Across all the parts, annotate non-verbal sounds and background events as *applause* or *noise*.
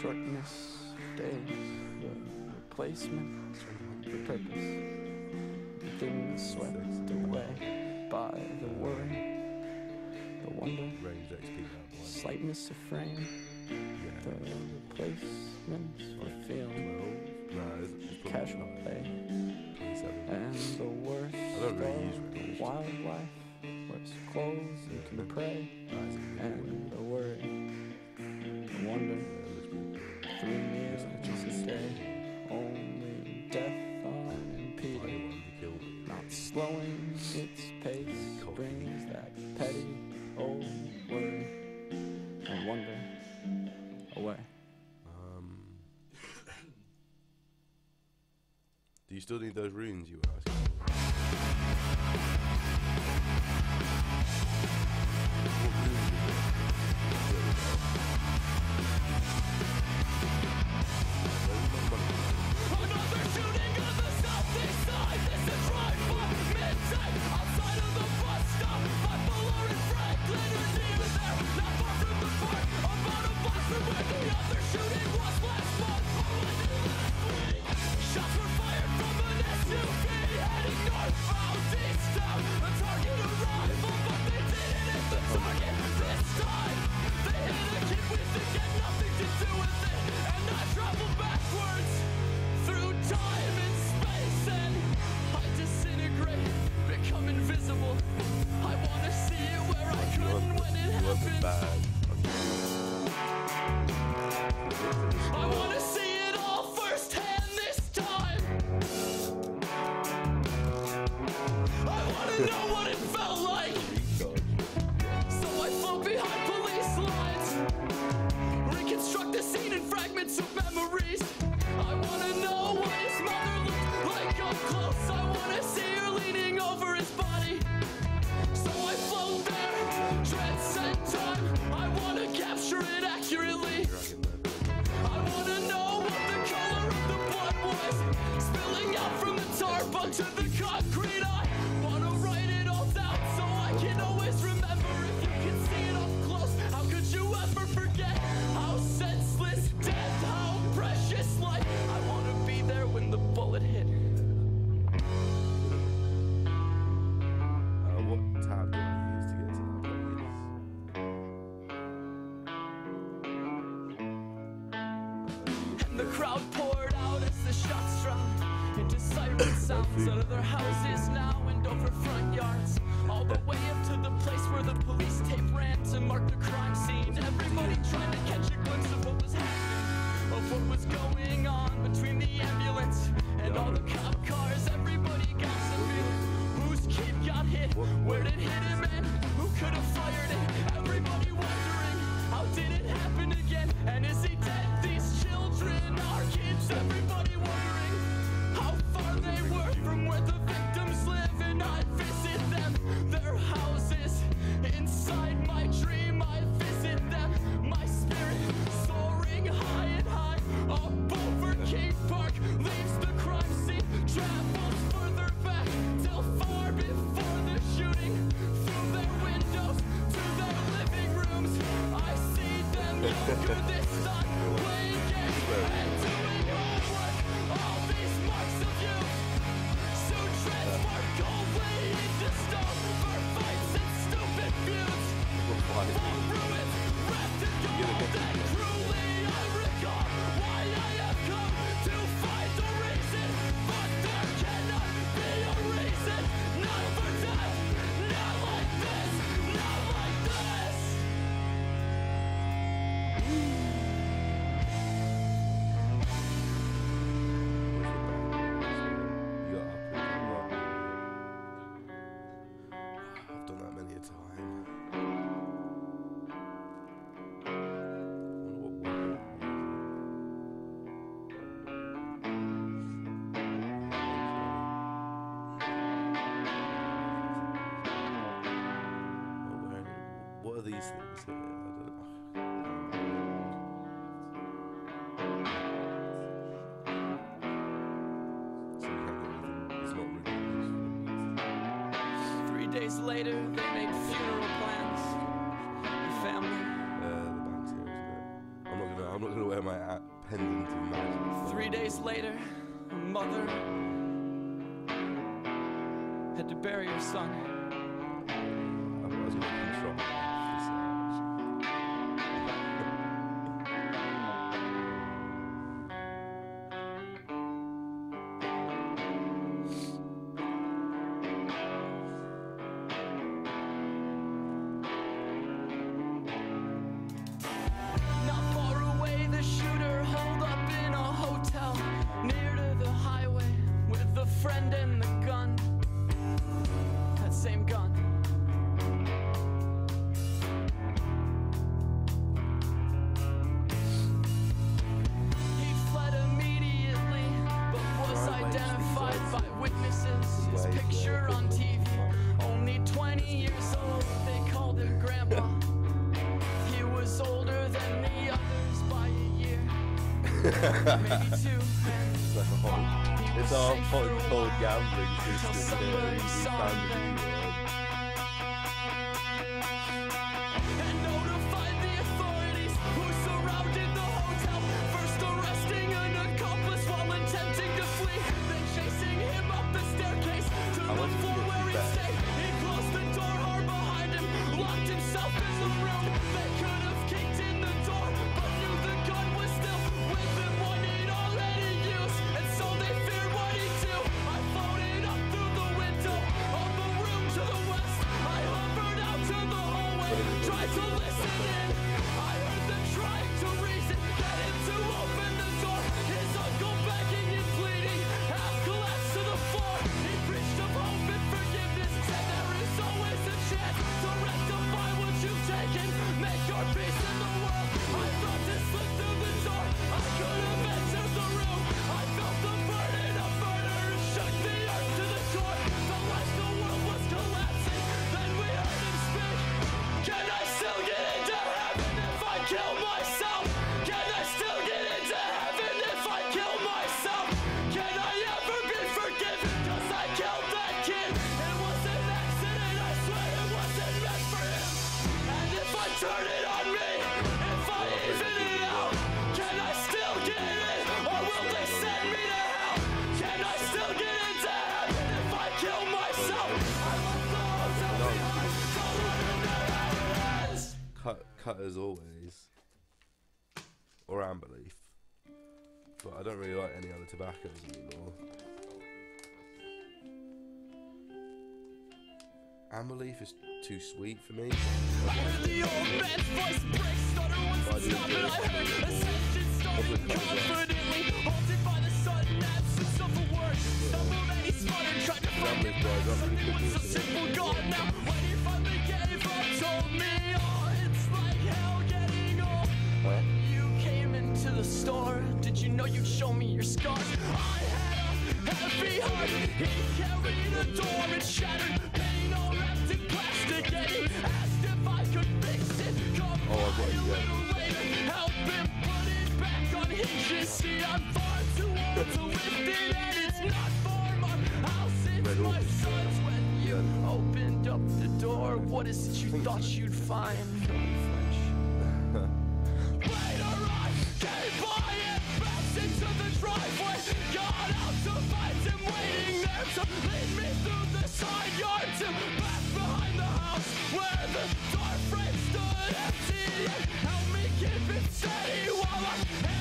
shortness of days, your replacement the purpose, dimly swept away by the worry, the wonder, slightness of frame, the replacements for feeling, casual play, and the worst of the wildlife what's close, you can pray, and the worry, the wonder. slowing its pace brings that petty old worry and wonder away. Um, *laughs* do you still need those runes you were asking? The crowd poured out as the shots struck into siren *coughs* sounds out of their houses now and over front yards. All the way up to the place where the police tape ran to mark the crime scene. Everybody trying to catch a glimpse of what was happening, of what was going on between the ambulance and all the cop cars. Everybody gossiping. Whose kid got hit? Where did it hit him? And who could have fired it? Everybody. these things here. So Three days later, they made funeral plans. The family. Uh, the bank's here, isn't? I'm not gonna. I'm not gonna wear my uh, pendant of magic. Three days later, mother had to bury her son. it's all a whole, it's gambling system. We found the cut as always, or amber leaf. But I don't really like any other tobaccos anymore. Amber leaf is too sweet for me. Tried to find simple now. star. Did you know you'd show me your scars? I had a heavy heart. He carried a door and shattered Pain. All wrapped in plastic And he asked if I could fix it. Come oh, by a little later. Help him put it back on. Hinges See, I'm far too old to lift it And it's not for my house It's my son's When you opened up the door. What is it you thought you'd find? giant backed into the driveway out to him, waiting there lead me through the side yard To back behind the house where the stood empty Help me keep it steady while I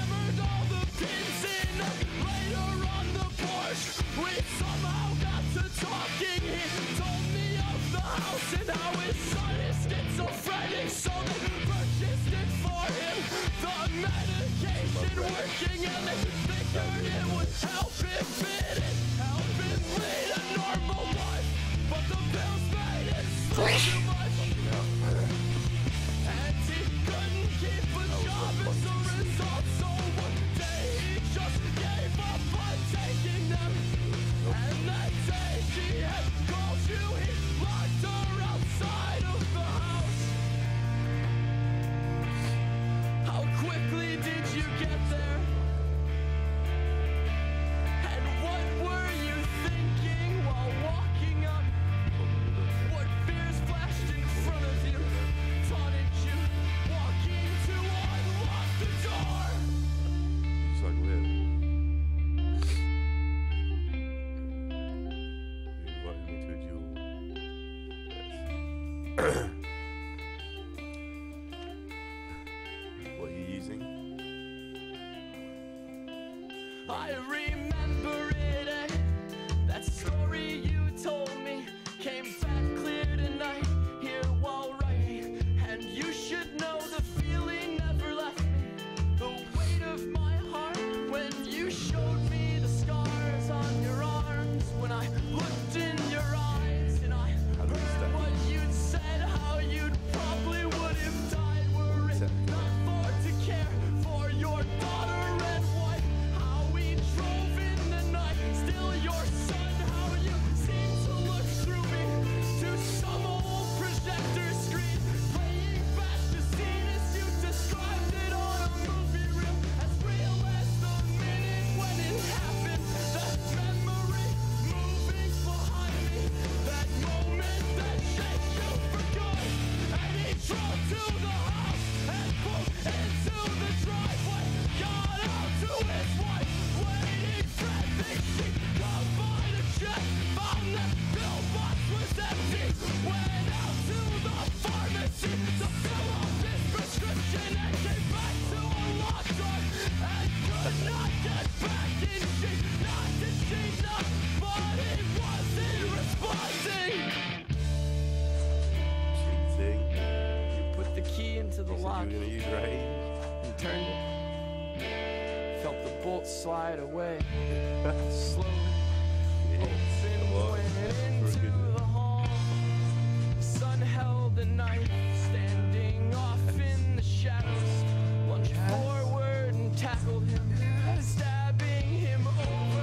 I remember it, eh? that story night, standing off in the shadows, lunged forward and tackled him, stabbing him over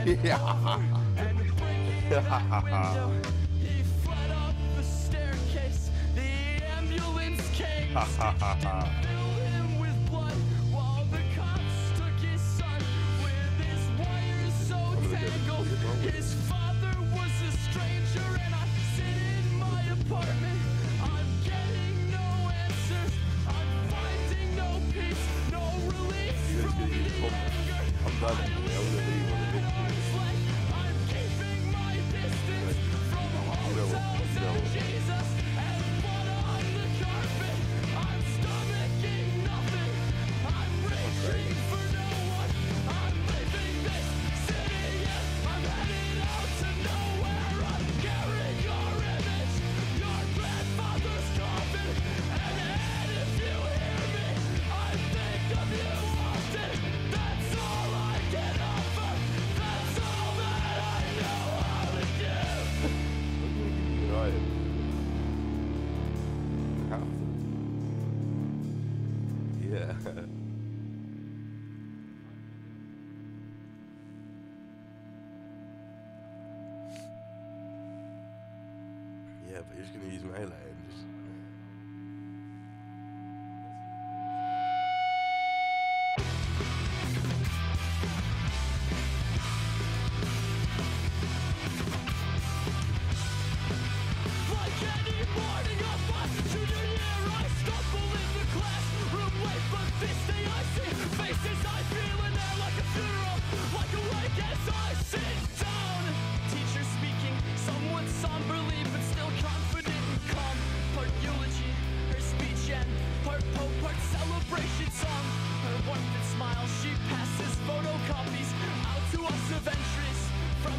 and *laughs* yeah. over and breaking that window. He fled up the staircase. The ambulance came. *laughs*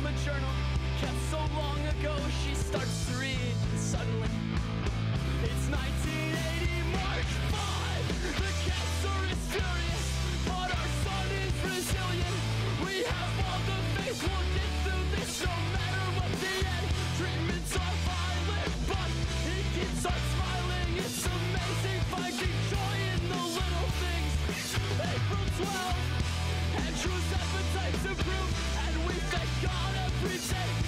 a journal kept so long ago She starts to read and suddenly. It's 1980 March 5 The cancer is furious But our son is resilient. We have all the faith We'll get through this no matter what the end. Treatments are We take